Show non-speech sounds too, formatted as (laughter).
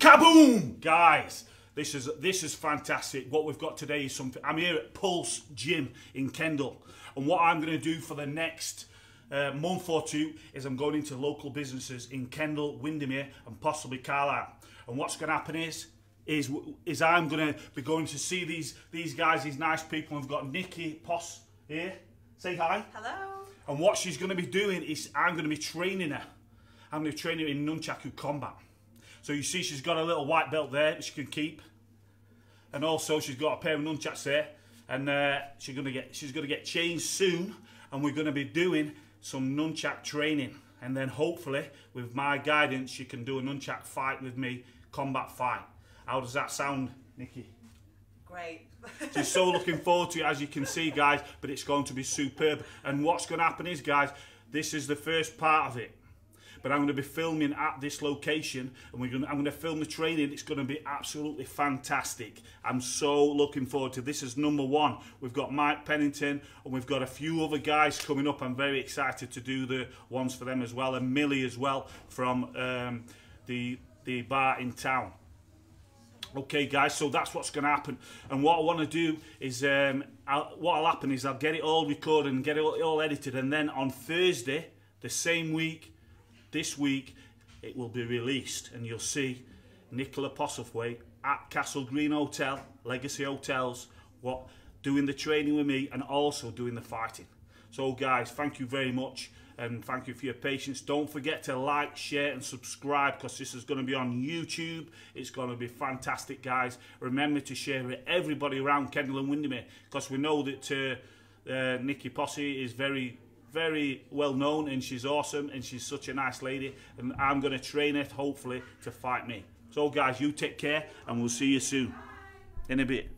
Kaboom! Guys, this is this is fantastic. What we've got today is something. I'm here at Pulse Gym in Kendal, and what I'm going to do for the next uh, month or two is I'm going into local businesses in Kendal, Windermere, and possibly Carlisle. And what's going to happen is is is I'm going to be going to see these these guys, these nice people. We've got Nikki Poss here. Say hi. Hello. And what she's going to be doing is I'm going to be training her. I'm going to train her in nunchaku combat. So you see she's got a little white belt there that she can keep. And also she's got a pair of nunchucks there. And uh, she's going to get she's going to get changed soon. And we're going to be doing some nunchuck training. And then hopefully, with my guidance, she can do a nunchuck fight with me, combat fight. How does that sound, Nikki? Great. (laughs) Just so looking forward to it, as you can see, guys. But it's going to be superb. And what's going to happen is, guys, this is the first part of it but I'm going to be filming at this location and we're going to, I'm going to film the training. It's going to be absolutely fantastic. I'm so looking forward to this. Is number one. We've got Mike Pennington and we've got a few other guys coming up. I'm very excited to do the ones for them as well and Millie as well from um, the the bar in town. Okay, guys, so that's what's going to happen. And what I want to do is, um, what will happen is I'll get it all recorded and get it all, all edited. And then on Thursday, the same week, this week it will be released and you'll see Nicola Postlethwaite at Castle Green Hotel, Legacy Hotels, what doing the training with me and also doing the fighting. So guys, thank you very much and thank you for your patience. Don't forget to like, share and subscribe because this is going to be on YouTube. It's going to be fantastic, guys. Remember to share it everybody around Kendal and Windermere because we know that uh, uh, Nikki Posse is very very well known and she's awesome and she's such a nice lady and I'm going to train her hopefully to fight me. So guys, you take care and we'll see you soon in a bit.